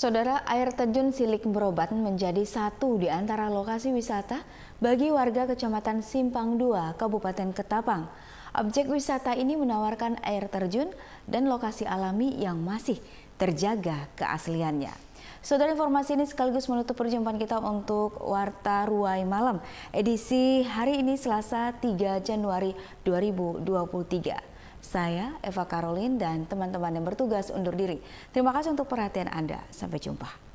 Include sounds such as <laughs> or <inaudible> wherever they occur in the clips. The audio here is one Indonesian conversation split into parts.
Saudara, air terjun Silik Berobat menjadi satu di antara lokasi wisata bagi warga Kecamatan Simpang II, Kabupaten Ketapang. Objek wisata ini menawarkan air terjun dan lokasi alami yang masih terjaga keasliannya. Saudara informasi ini sekaligus menutup perjumpaan kita untuk Warta Ruai Malam edisi hari ini Selasa 3 Januari 2023. Saya Eva Karolin dan teman-teman yang bertugas undur diri. Terima kasih untuk perhatian Anda. Sampai jumpa.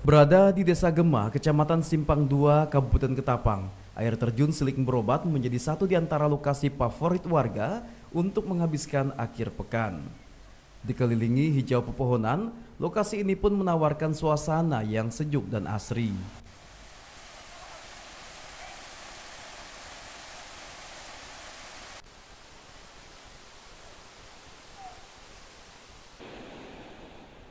Berada di Desa Gemah, Kecamatan Simpang II, Kabupaten Ketapang, air terjun Selik Berobat menjadi satu di antara lokasi favorit warga untuk menghabiskan akhir pekan. Dikelilingi hijau pepohonan, lokasi ini pun menawarkan suasana yang sejuk dan asri.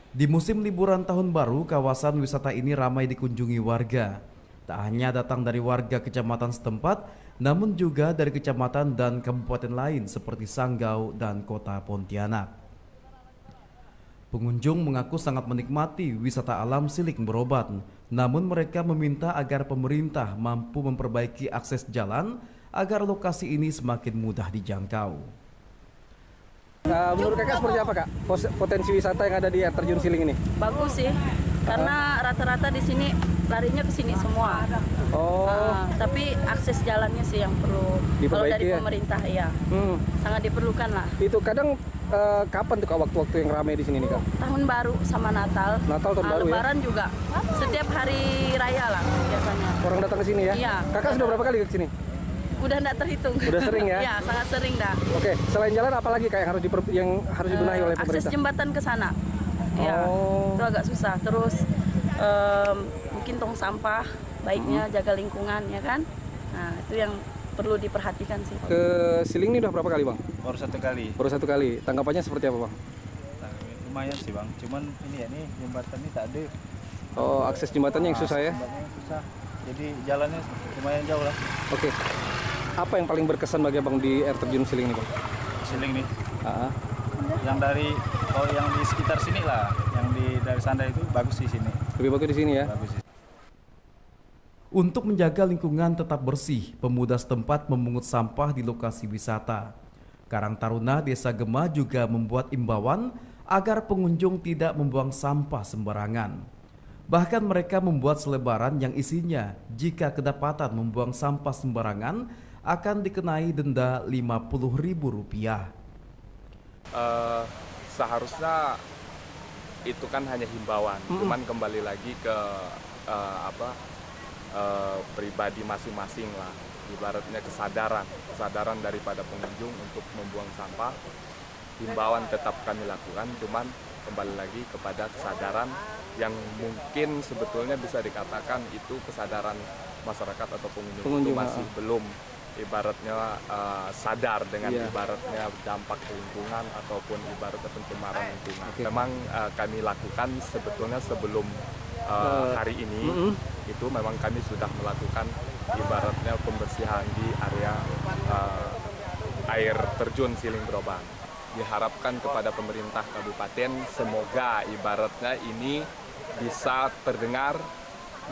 Di musim liburan tahun baru, kawasan wisata ini ramai dikunjungi warga. Tak hanya datang dari warga kecamatan setempat, namun juga dari kecamatan dan kabupaten lain seperti Sanggau dan kota Pontianak. Pengunjung mengaku sangat menikmati wisata alam silik berobat, namun mereka meminta agar pemerintah mampu memperbaiki akses jalan agar lokasi ini semakin mudah dijangkau. Uh, menurut kakak seperti apa kak potensi wisata yang ada di air terjun siling ini? Bagus sih, karena rata-rata di sini larinya ke sini semua. Oh. Uh, tapi akses jalannya sih yang perlu. Kalau dari ya? pemerintah ya, hmm. sangat diperlukan lah. Itu kadang uh, kapan tuh kak waktu-waktu yang ramai di sini nih kak? Tahun baru sama Natal. Natal tahun uh, baru Lebaran ya? juga. Setiap hari raya lah biasanya. Orang datang ke sini ya? Iya. Kakak sudah berapa kali ke sini? Udah enggak terhitung. Udah sering ya? <laughs> Iya, sangat sering dah. Oke, selain jalan apa lagi kak yang harus diper, yang harus dibenahi uh, oleh pemerintah? Akses jembatan ke sana. Iya. Oh. Itu agak susah. Terus um, mungkin tong sampah baiknya hmm. jaga lingkungan ya kan. Nah, itu yang perlu diperhatikan sih. Ke Siling ini udah berapa kali bang? Baru satu kali. Baru satu kali. Tanggapannya seperti apa bang? Lumayan sih bang. Cuman ini ya nih jembatan ini tak ada. Oh akses jembatannya yang susah ya? Jembatannya yang susah. Jadi jalannya lumayan jauh lah. Oke. Apa yang paling berkesan bagi abang di air terjun Siling ini bang? Siling nih. Uh Yang dari oh yang di sekitar sini lah, yang di dari sana itu bagus di sini. Lebih bagus di sini ya? Bagus. Sih. Untuk menjaga lingkungan tetap bersih, pemuda setempat memungut sampah di lokasi wisata. Karang Taruna Desa Gema juga membuat imbauan agar pengunjung tidak membuang sampah sembarangan. Bahkan mereka membuat selebaran yang isinya jika kedapatan membuang sampah sembarangan akan dikenai denda Rp50.000. Uh, seharusnya itu kan hanya himbauan, mm -hmm. cuman kembali lagi ke uh, apa uh, pribadi masing-masing lah ibaratnya kesadaran kesadaran daripada pengunjung untuk membuang sampah himbauan tetap kami lakukan cuman kembali lagi kepada kesadaran yang mungkin sebetulnya bisa dikatakan itu kesadaran masyarakat atau pengunjung, pengunjung itu masih uh. belum ibaratnya uh, sadar dengan yeah. ibaratnya dampak lingkungan ataupun ibaratnya pencemaran lingkungan. Okay. Memang uh, kami lakukan sebetulnya sebelum uh, hari ini mm -hmm. itu memang kami sudah melakukan ibaratnya pembersihan di area uh, air terjun Siling Berobang. Diharapkan kepada pemerintah kabupaten semoga ibaratnya ini bisa terdengar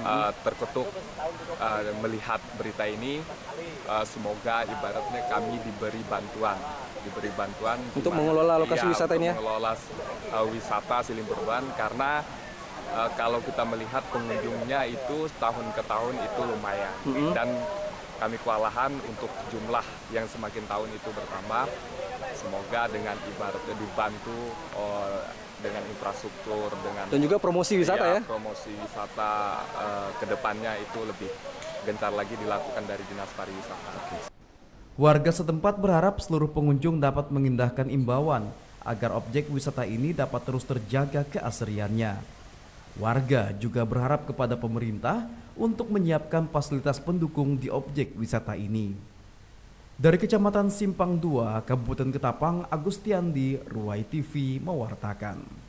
uh, terketuk uh, melihat berita ini uh, semoga ibaratnya kami diberi bantuan diberi bantuan untuk mengelola lokasi ya, wisata ini ya mengelola uh, wisata Siling Berban karena uh, kalau kita melihat pengunjungnya itu tahun ke tahun itu lumayan mm -hmm. dan kami kewalahan untuk jumlah yang semakin tahun itu bertambah. Semoga dengan ibaratnya dibantu oh, dengan infrastruktur, dengan dan juga promosi wisata ya. ya? Promosi wisata uh, ke depannya itu lebih gencar lagi dilakukan dari dinas pariwisata. Warga setempat berharap seluruh pengunjung dapat mengindahkan imbauan agar objek wisata ini dapat terus terjaga keasriannya. Warga juga berharap kepada pemerintah untuk menyiapkan fasilitas pendukung di objek wisata ini. Dari Kecamatan Simpang II, Kabupaten Ketapang, Agustiandi, Ruai TV mewartakan.